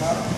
Huh?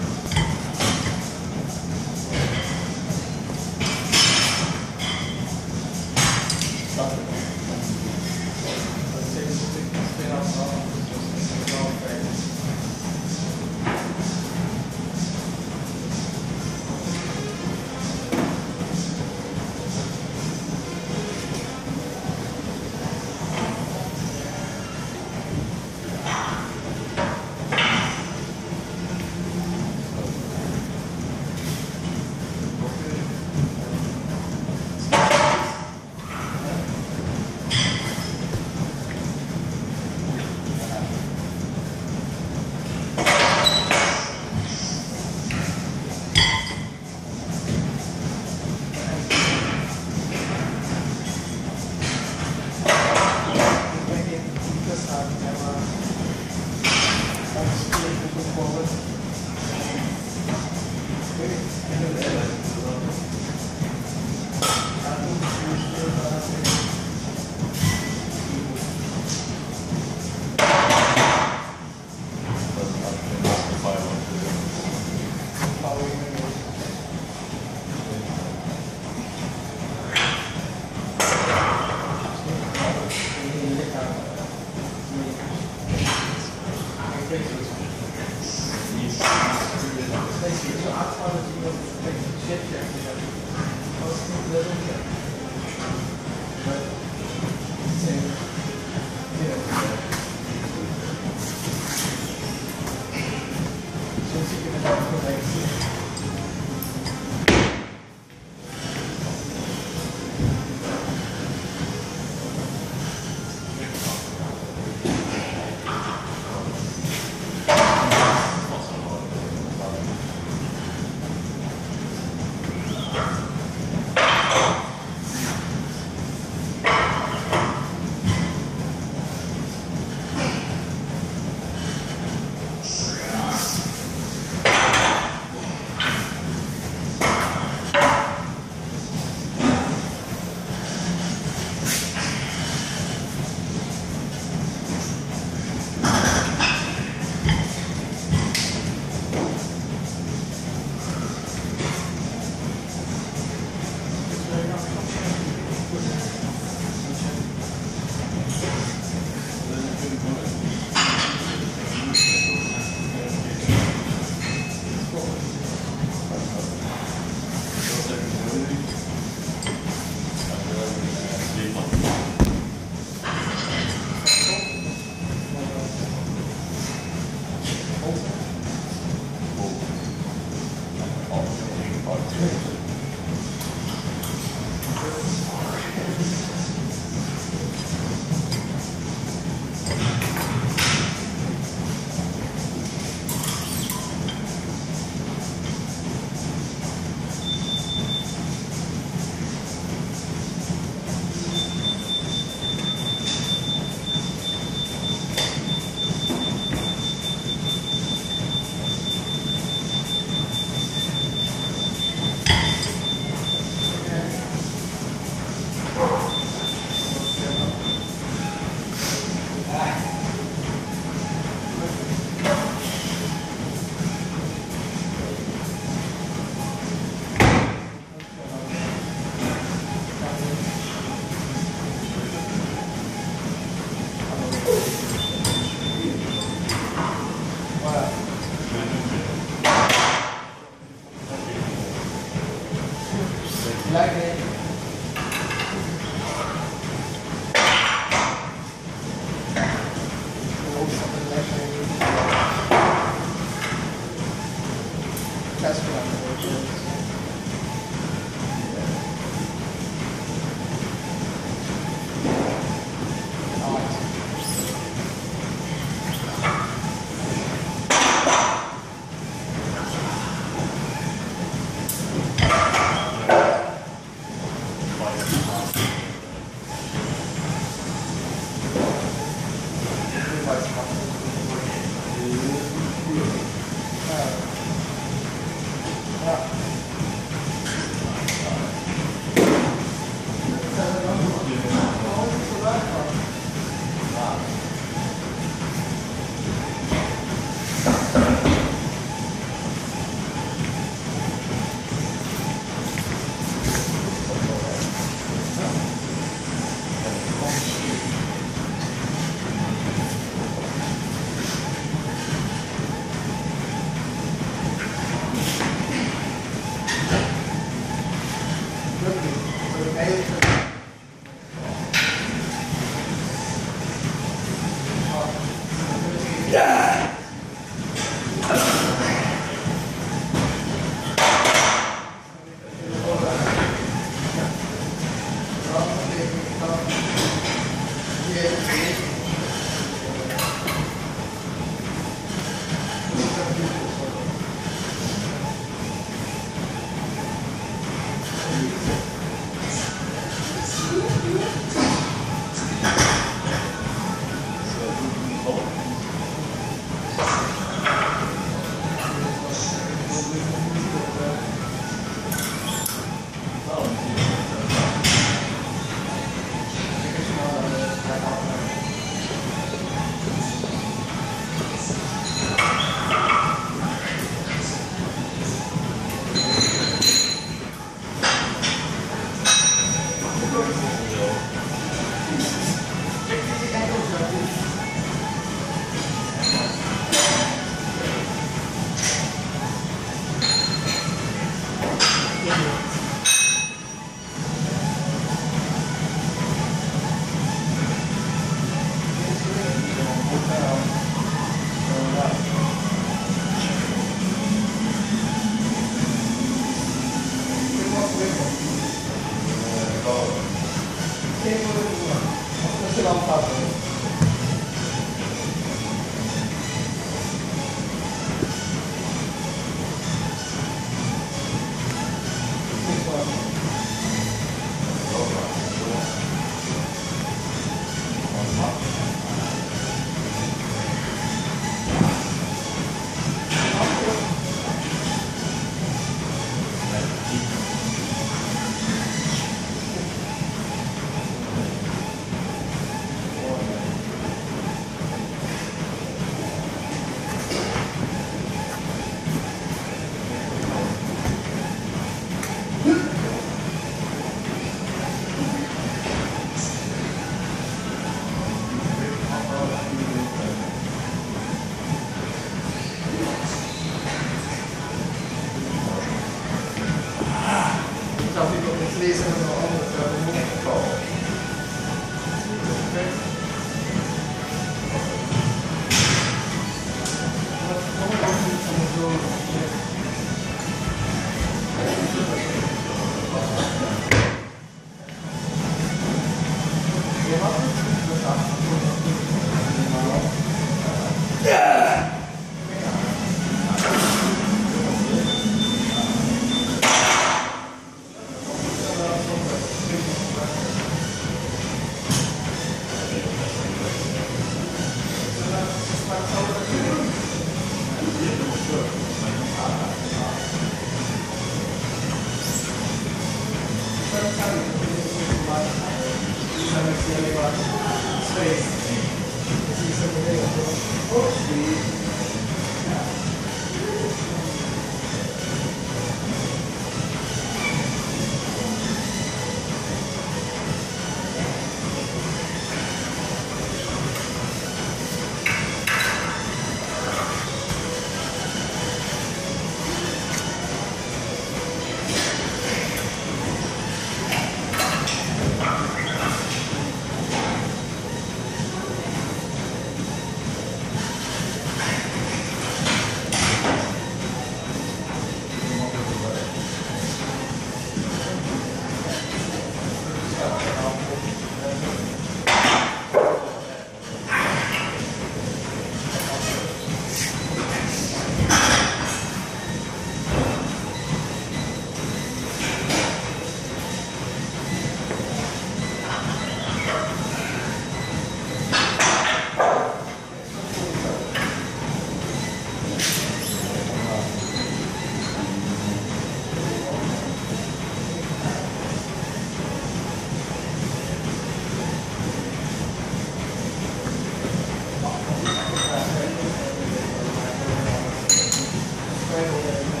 Okay.